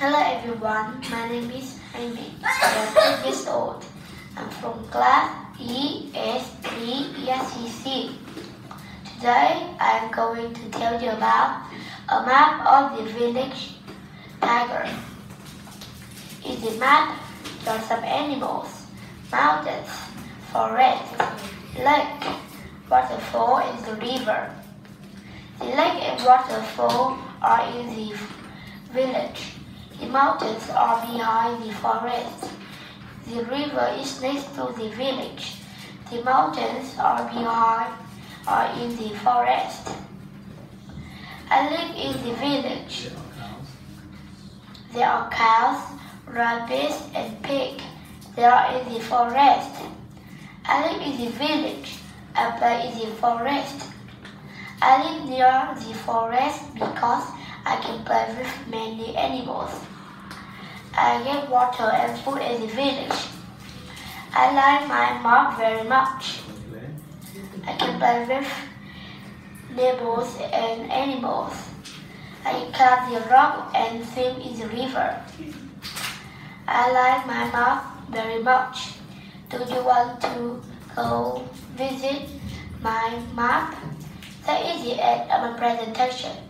Hello everyone, my name is Hải Minh. I'm 10 years old. I'm from class ES3ESCC. Today I'm going to tell you about a map of the village tiger. In the map, there are some animals, mountains, forest, lake, waterfall and the river. The lake and waterfall are in the village. The mountains are behind the forest. The river is next to the village. The mountains are behind are in the forest. I live in the village. There are cows, rabbits, and pigs. They are in the forest. I live in the village. I play in the forest. I live near the forest because I can play with many animals. I get water and food in the village. I like my mom very much. I can play with neighbors and animals. I climb the rock and swim in the river. I like my mom very much. Do you want to go visit my map? That is the end of my presentation.